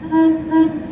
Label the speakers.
Speaker 1: Música